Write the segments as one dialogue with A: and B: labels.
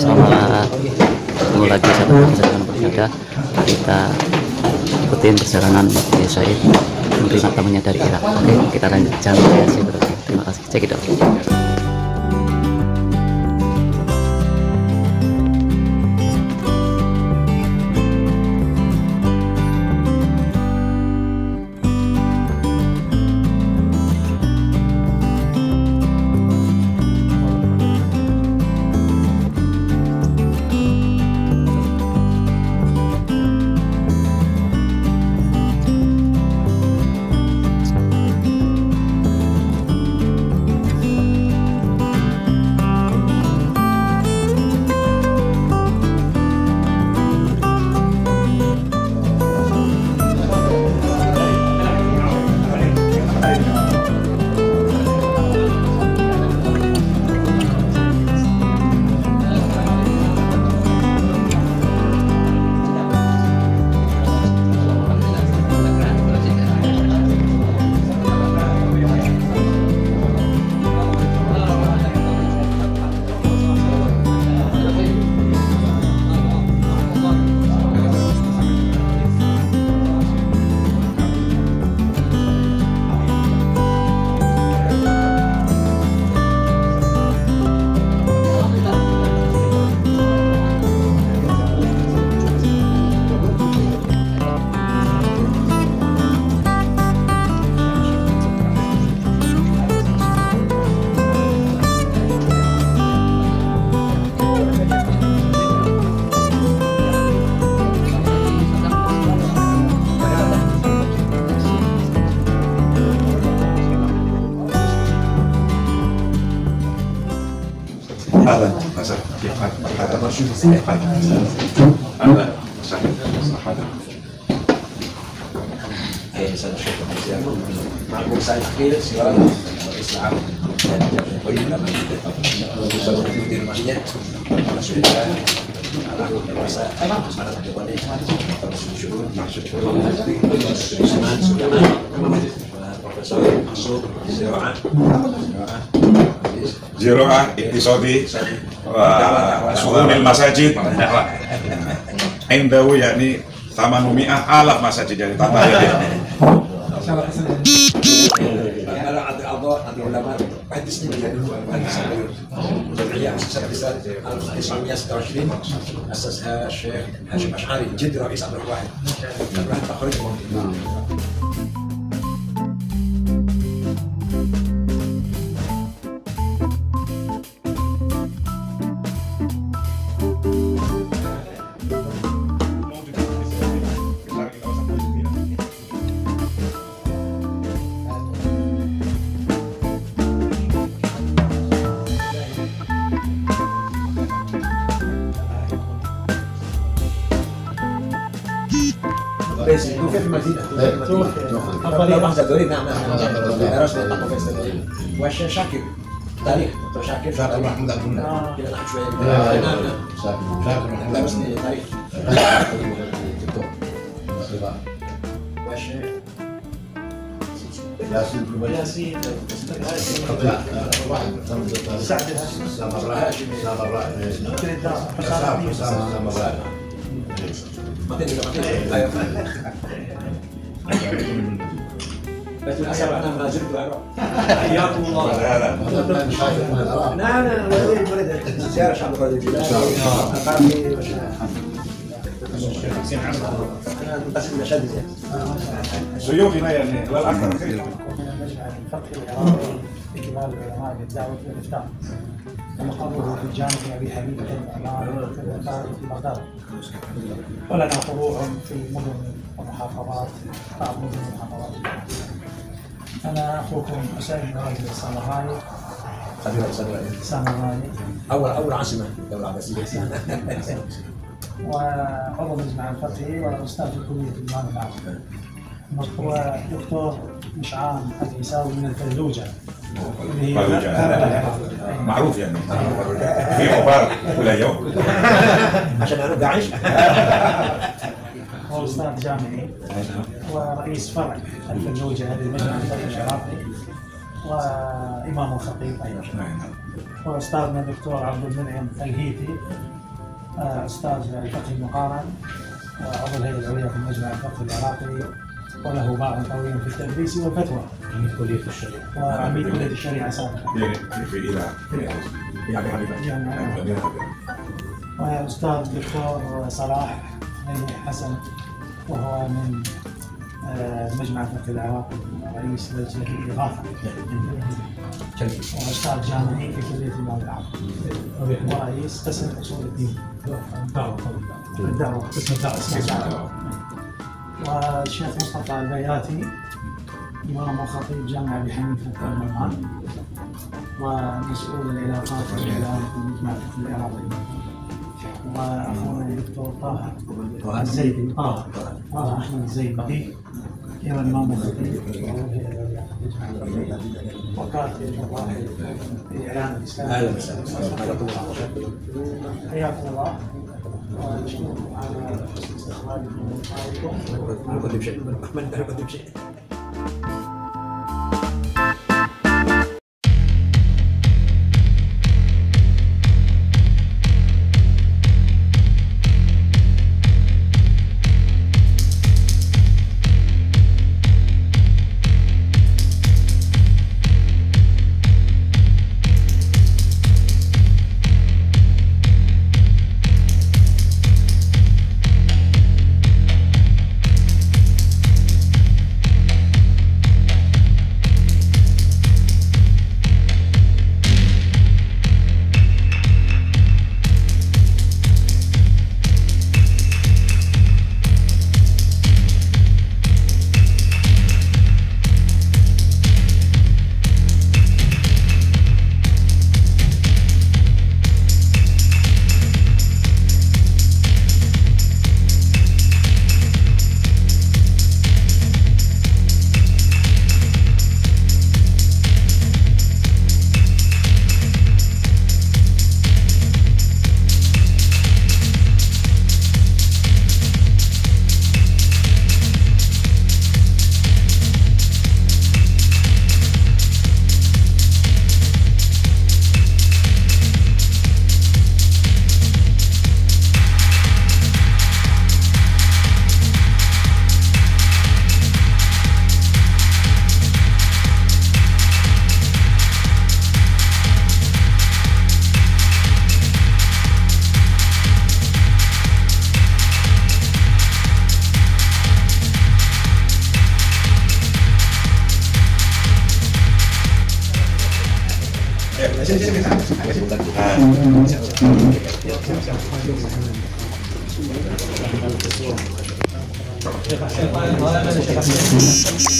A: selamat ketemu lagi satu perjalanan berbeda kita ikutin perjalanan Kiai Said menerima tamunya dari Irak. Oke kita lanjut jalan ya terima kasih. Cek it out
B: معكم سعيد حقيقي سيارة رئيس العام طيب لما وزارة المدير المالية مسؤول الإعلام العقد الرؤساء وزارة الديوانية رئيس الشؤون سليمان سليمان بروفيسور منصور زراعة
C: زراعة اقتصادي وشؤون المساجد عنده يعني 800 ألف مساجد يعني تخيل
B: أنا عند الأعضاء عند العلماء واحد سنين جمعية أسست رسالة 1926 أسسها الشيخ هاشم أشعري جد رئيس عبد الواحد عبد الواحد تخرج المدينة الطريق واحدة دوري نعم نعم وش شاكر تاريخ دكتور شاكر شاكر محمود عبد الله كده نحن شوية نعم نعم شاكر درسني تاريخ وش
D: ياسين سعد الهاشمي حسام حسام
B: ما تدري أيوة بس للأسف أنا ما زلت العراق
D: حياكم الله
B: نعم نعم وليد وليد زيارة شعب القادة الجيلاني أقامي أنا منتسب إلى شادية
C: شيوخنا يعني لا الأكثر
D: مجمع الفقه العراقي إكمال العلماء بالدعوة والإفتاء ومقره في جامعة أبي حبيبة العلماء في بغداد ولنا فروع في مدن ومحافظات بعض مدن ومحافظات أنا أخوكم حسين راجل السامراي.
B: خبير صدر
D: سامراي
B: أول أول عاصمة الدولة العباسية.
D: وعضو مجمع الفقهي وأستاذ في كلية الإمام العام ودكتور مشعان العيساوي من الفلوجة
C: معروف يعني. في غبار كل يوم.
B: عشان أنا داعش.
D: هو أستاذ جامعي ورئيس فرع الفلوجة هذه المجمع الفقهي العراقي وإمام وخطيب أيضا. وأستاذنا الدكتور عبد المنعم الهيثي أستاذ الفقه المقارن آه، عضو الهيئة العليا في المجمع الفقهي العراقي وله باع طويل في التدريس والفتوى.
B: عميد كلية الشريعة.
D: وعميد كلية الشريعة سابقا.
C: يعني في
D: جامعة. وأستاذ الدكتور صلاح حسن. وهو من آه، مجمع الفقه العراقي رئيس لجنة الاغاثه واستاذ جامعي في كلية المال العربي ورئيس قسم أصول الدين. الدعوة قسم الدعوة. والشيخ مصطفى البياتي إمام وخطيب جامع أبي حنيفة في النعمان ومسؤول العلاقات والاعلام في المجمع الفقهي العراقي. وأخونا الدكتور طه الزيدي. طه طه احمد الزيدي أيضا امام الخطيب وكاتب الفضائل في اعلام الاسلام
B: أهلا وسهلا حياكم الله
D: ونشكركم على حسن استقبالكم ولقائكم
B: ما نقدم شيء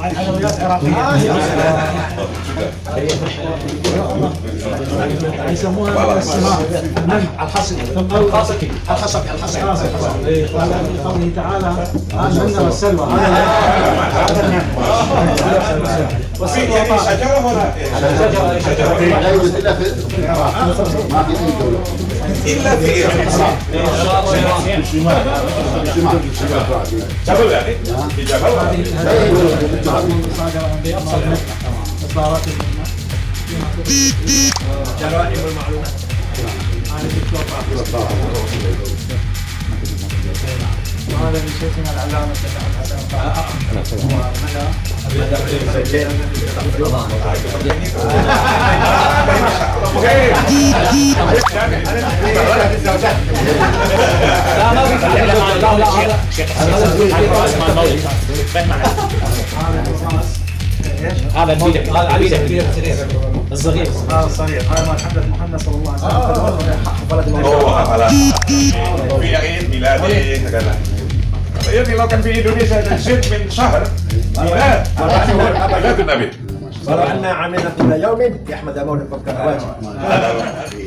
B: ما نقدم شيء
D: يسموها السماء الحصي الحصكي الحصكي الحصكي قوله تعالى المن والسلوى هذا والسلوى
C: يعني شجره ولا
E: لا يوجد إلا في العراق ما في اي دوله
C: الا في ايران جبل يعني في جبل
E: لا اي دوله في العراق
D: اصدارات
B: جرائم المعلومات
D: وهذا من شيخنا العلامه الشيخ عبد الحسن ومدى
B: هذا الفيديو هذا الفيديو الصغير
D: هذا الصغير هذا ما تحدث محمد صلى الله عليه وسلم
C: هو. حفلات في عيد ميلادي يعني لو كان في اندونيسيا نسيت من شهر ميلاد ميلاد النبي
B: ولو أننا عملنا كل يوم يحمد مولد فكر واجب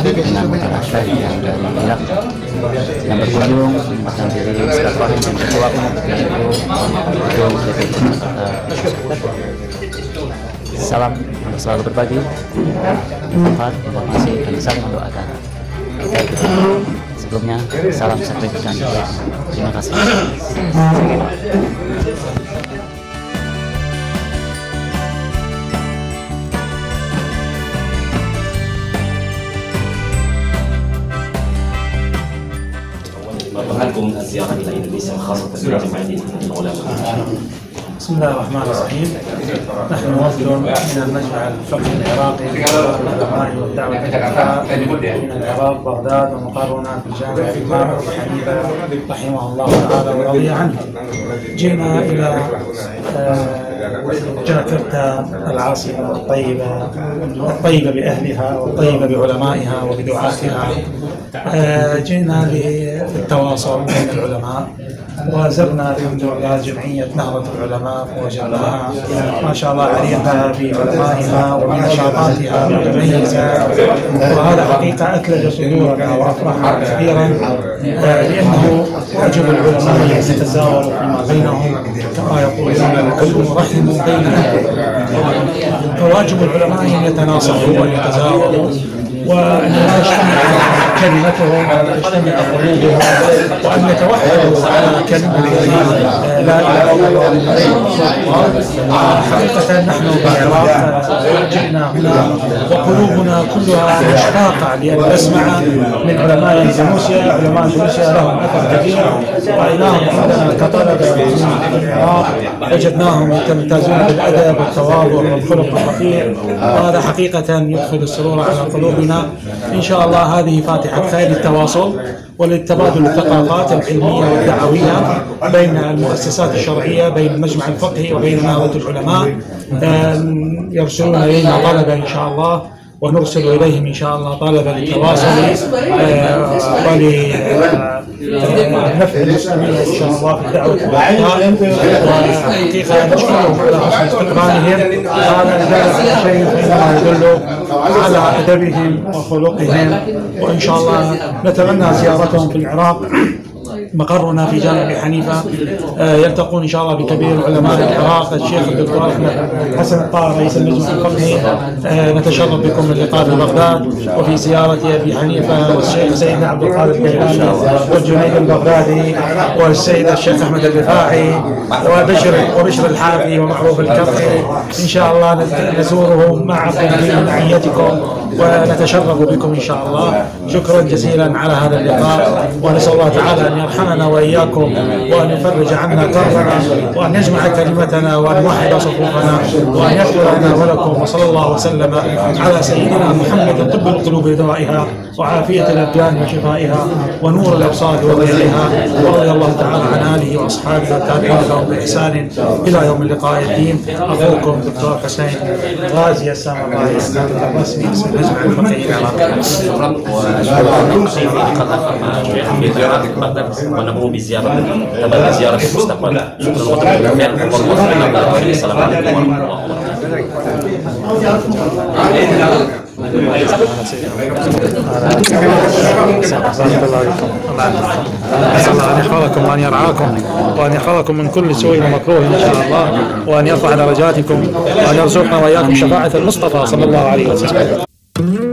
A: dengan masyarakat yang dari pihak yang berkunjung yang dari silaturahim dan ketua yaitu gedung DPD Salam untuk selalu berbagi, tempat, informasi, dan saling untuk acara. Sebelumnya, salam satu dan terima kasih.
F: لكم الزيارة إلى إندونيسيا خاصة بجمعية العلماء؟
D: بسم الله الرحمن الرحيم. نحن وفد من المجمع الفقهي العراقي للعلماء والدعوة من العراق بغداد ومقرنا في الجامعة الإمام أبو حنيفة رحمه الله تعالى ورضي عنه. جئنا إلى آه، جاكرتا العاصمة الطيبة الطيبة بأهلها والطيبة بعلمائها وبدعاتها جئنا للتواصل بين العلماء وزرنا الحمد لله جمعية نهضة العلماء ووجدناها ما شاء الله عريقة بعلمائها وبنشاطاتها المتميزة وهذا حقيقة أثلج صدورنا وأفرحنا كثيرا آه، لأنه واجب العلماء أن يتزاوروا فيما بينهم كما يقولون العلم رحم بينهم. فواجب العلماء أن يتناصحوا وأن يجتمع كلمتهم وأن تجتمع قلوبهم وأن يتوحدوا على كلمة لا إله إلا الله حقيقة نحن بالعراق جئنا هنا وقلوبنا كلها مشتاقة لأن نسمع من علماء اندونيسيا علماء اندونيسيا لهم أثر كبير رأيناهم عندنا كطلبة في العراق وجدناهم يمتازون بالأدب والتواضع والخلق الرفيع وهذا حقيقة يدخل السرور على قلوبنا إن شاء الله هذه فاتحة خير للتواصل وللتبادل الثقافات العلمية والدعوية بين المؤسسات الشرعية بين المجمع الفقهي وبين نهضة العلماء. يرسلون إلينا طلبة إن شاء الله. ونرسل إليهم إن شاء الله طلبة للتواصل آه، ولنفع المسلمين إن شاء الله في الدعوة والإفتاء وحقيقة نشكرهم على حسن استقبالهم هذا دل شيء فإنما يدل على أدبهم وخلقهم وإن شاء الله نتمنى زيارتهم في العراق مقرنا في جامع أبي حنيفة آه، يلتقون إن شاء الله بكبير علماء العراق الشيخ الدكتور أحمد حسن الطاهر رئيس المجمع الفقهي آه، نتشرف بكم باللقاء في بغداد وفي زيارة أبي حنيفة والشيخ سيدنا عبد القادر الجيلاني والجنيد البغدادي والسيد الشيخ أحمد الرفاعي وبشر وبشر الحافي ومعروف الكفي. إن شاء الله نزورهم معكم في معيتكم ونتشرف بكم إن شاء الله. شكرا جزيلا على هذا اللقاء. ونسأل الله تعالى أن يرحمنا وإياكم وأن يفرج عنا كربنا وأن يجمع كلمتنا وأن يوحد صفوفنا وأن يغفر لنا ولكم. وصلى الله وسلم على سيدنا محمد طب القلوب ودوائها وعافية الأبدان وشفائها ونور الأبصار وضيائها. ورضي الله تعالى عن آله وأصحابه والتابعين لهم بإحسان إلى يوم اللقاء الدين. أخوكم دكتور حسين غازي السامراء الرسمي العراقي
F: المستقبل. شكرا السلام عليكم ورحمة الله وبركاته.
D: أسأل الله أن يحفظكم وأن يرعاكم وأن يحفظكم من كل سوء ومكروه إن شاء الله وأن يرفع درجاتكم وأن يرزقنا وإياكم شفاعة المصطفى صلى الله عليه وسلم. Thank you.